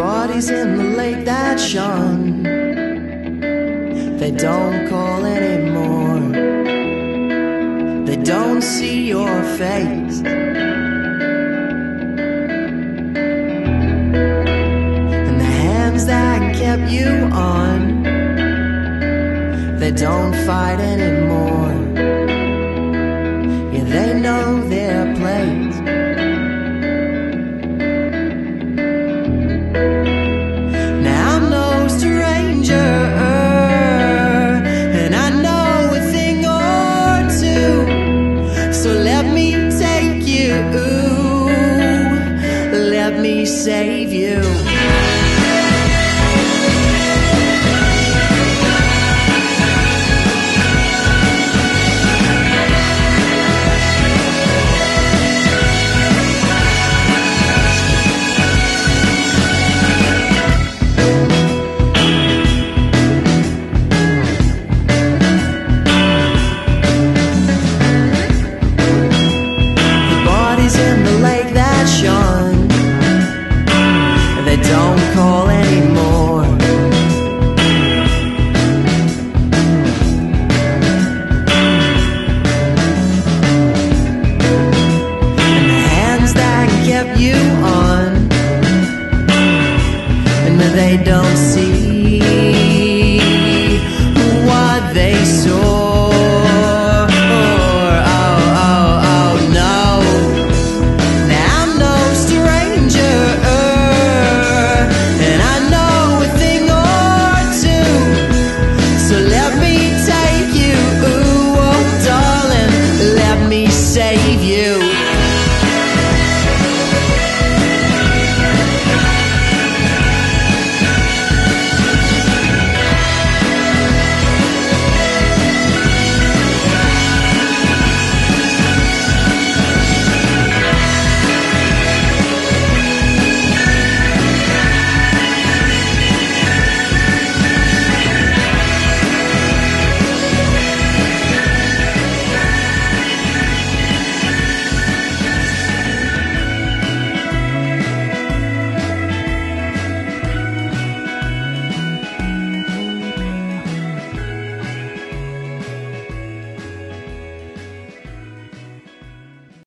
bodies in the lake that shone. They don't call anymore. They don't see your face. And the hands that kept you on, they don't fight anymore. Save you. don't see what they saw. Oh, oh, oh, no. Now I'm no stranger, and I know a thing or two. So let me take you, oh, darling, let me save you.